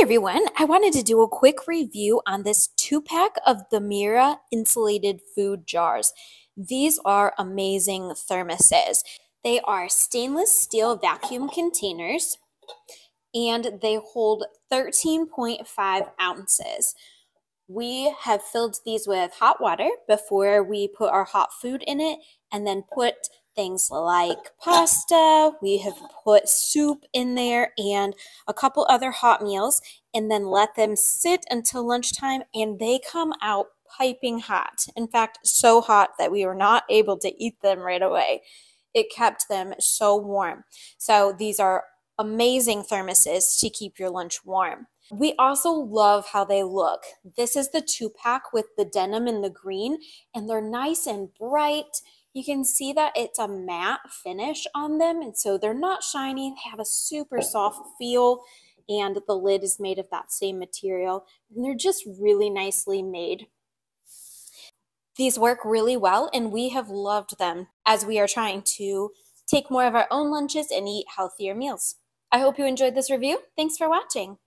everyone, I wanted to do a quick review on this two pack of the Mira insulated food jars. These are amazing thermoses. They are stainless steel vacuum containers and they hold 13.5 ounces. We have filled these with hot water before we put our hot food in it and then put things like pasta, we have put soup in there and a couple other hot meals, and then let them sit until lunchtime, and they come out piping hot. In fact, so hot that we were not able to eat them right away. It kept them so warm. So these are amazing thermoses to keep your lunch warm. We also love how they look. This is the two pack with the denim and the green, and they're nice and bright you can see that it's a matte finish on them. And so they're not shiny. They have a super soft feel. And the lid is made of that same material. And they're just really nicely made. These work really well, and we have loved them as we are trying to take more of our own lunches and eat healthier meals. I hope you enjoyed this review. Thanks for watching.